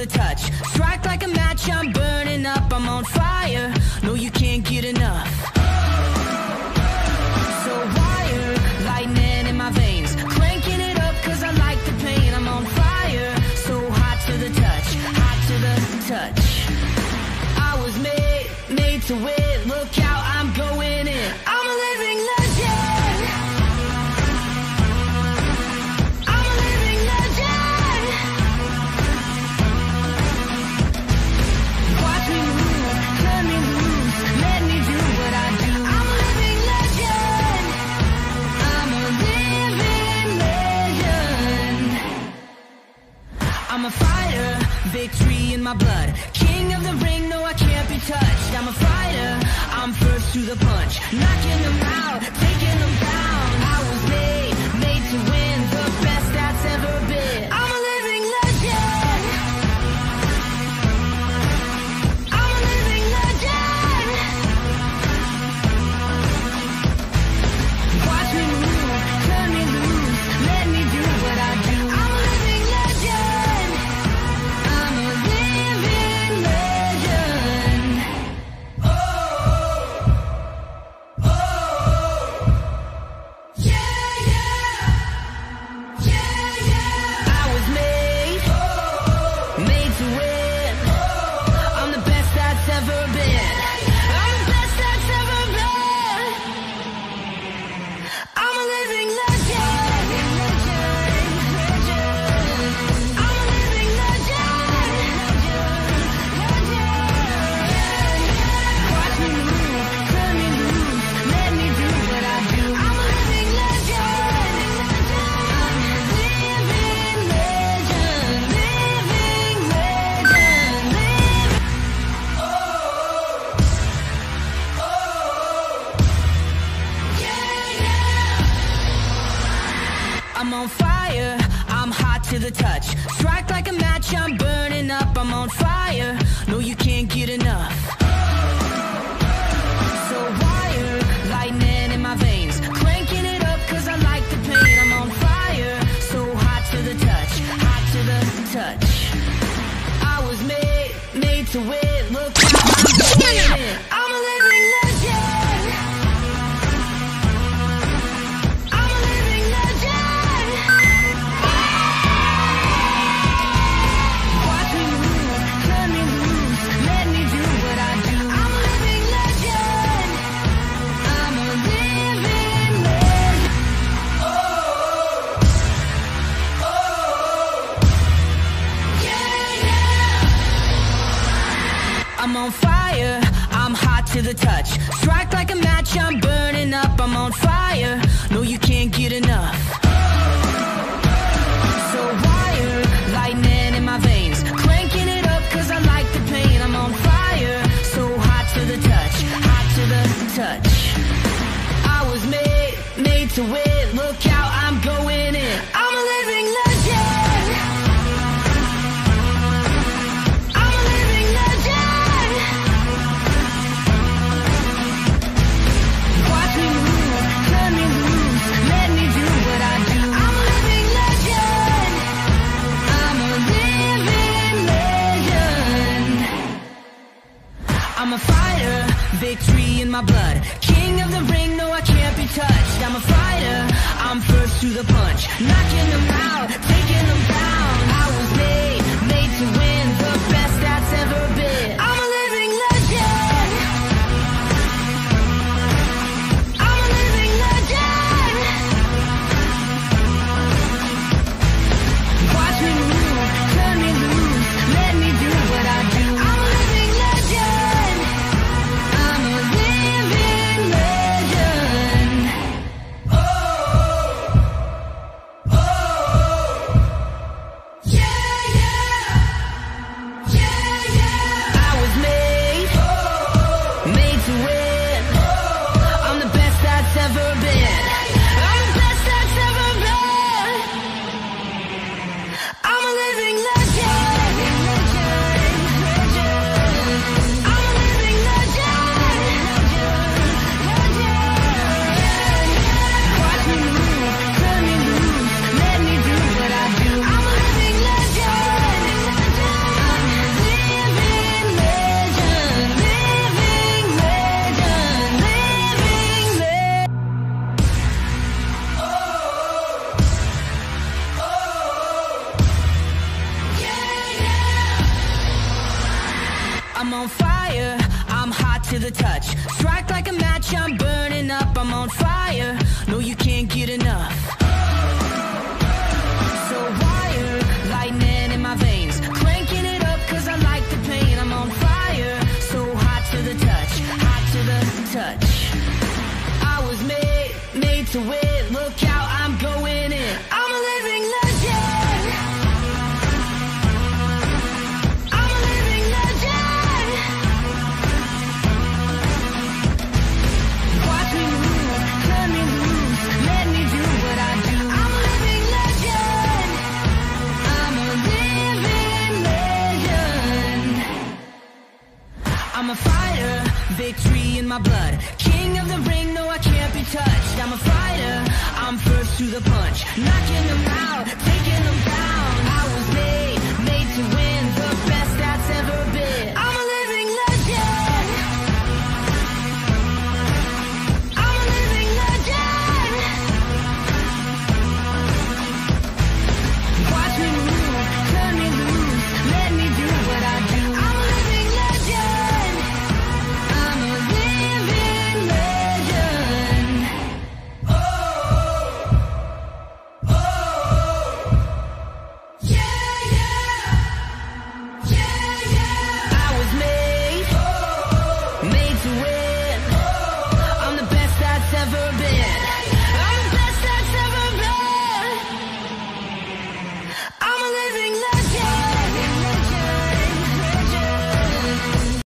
the touch. Strike like a match, I'm burning up, I'm on fire. No, you can't get enough. So wire, lightning in my veins. Cranking it up cause I like the pain. I'm on fire, so hot to the touch Hot to the touch. I was made, made to win. victory in my blood. King of the ring, no, I can't be touched. I'm a fighter, I'm first to the punch. Knocking them out, taking them down. to win. to the touch. Strike like a match, I'm burning up, I'm on fire. I'm a fighter, I'm first to the punch, knocking them out. touch. to the punch, knocking them out, taking them down.